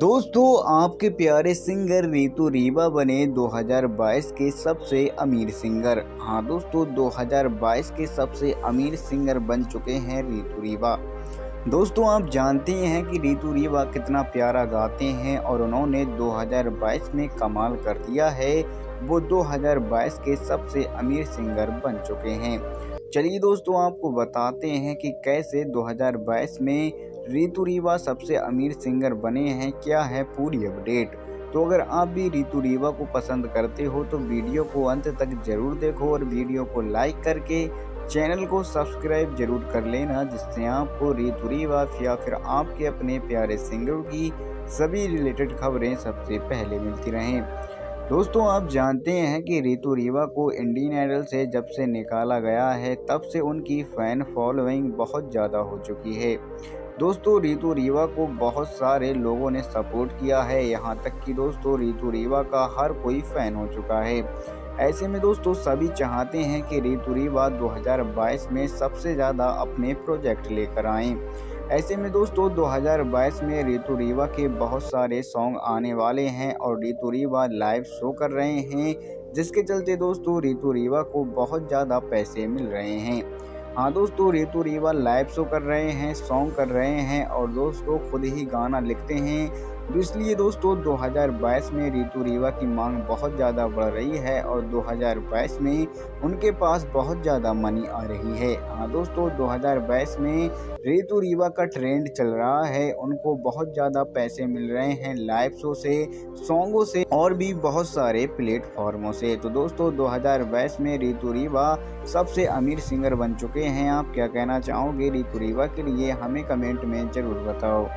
दोस्तों, आपके प्यारे सिंगर रितु रीवा बने 2022 के सबसे अमीर सिंगर। हाँ दोस्तों 2022 के सबसे अमीर सिंगर बन चुके हैं रितु रीवा। दोस्तों, आप जानते हैं कि रितु रीवा कितना प्यारा गाते हैं और उन्होंने 2022 में कमाल कर दिया है। वो 2022 के सबसे अमीर सिंगर बन चुके हैं। चलिए दोस्तों, आपको बताते हैं कि कैसे 2022 में रितु रीवा सबसे अमीर सिंगर बने हैं, क्या है पूरी अपडेट? तो अगर आप भी रितु रीवा को पसंद करते हो तो वीडियो को अंत तक ज़रूर देखो और वीडियो को लाइक करके चैनल को सब्सक्राइब ज़रूर कर लेना, जिससे आपको रितु रीवा या फिर आपके अपने प्यारे सिंगरों की सभी रिलेटेड खबरें सबसे पहले मिलती रहें। दोस्तों, आप जानते हैं कि रितु रीवा को इंडियन आइडल से जब से निकाला गया है, तब से उनकी फ़ैन फॉलोइंग बहुत ज़्यादा हो चुकी है। दोस्तों, रितु रीवा को बहुत सारे लोगों ने सपोर्ट किया है। यहाँ तक कि दोस्तों, रितु रीवा का हर कोई फ़ैन हो चुका है। ऐसे में दोस्तों, सभी चाहते हैं कि रितु रीवा 2022 में सबसे ज़्यादा अपने प्रोजेक्ट लेकर आएँ। ऐसे में दोस्तों 2022 में रितु रीवा के बहुत सारे सॉन्ग आने वाले हैं और रितु रीवा लाइव शो कर रहे हैं, जिसके चलते दोस्तों, रितु रीवा को बहुत ज़्यादा पैसे मिल रहे हैं। हाँ दोस्तों, रितु रीवा लाइव शो कर रहे हैं सॉन्ग कर रहे हैं और दोस्तों खुद ही गाना लिखते हैं। तो इसलिए दोस्तों 2022 में रितु रीवा की मांग बहुत ज़्यादा बढ़ रही है और 2022 में उनके पास बहुत ज़्यादा मनी आ रही है। हाँ दोस्तों 2022 में रितु रीवा का ट्रेंड चल रहा है। उनको बहुत ज़्यादा पैसे मिल रहे हैं लाइव शो से सॉन्गों से और भी बहुत सारे प्लेटफॉर्मों से। तो दोस्तों 2022 में रितु रीवा सबसे अमीर सिंगर बन चुके हैं। आप क्या कहना चाहोगे? रितु रीवा के लिए हमें कमेंट में ज़रूर बताओ।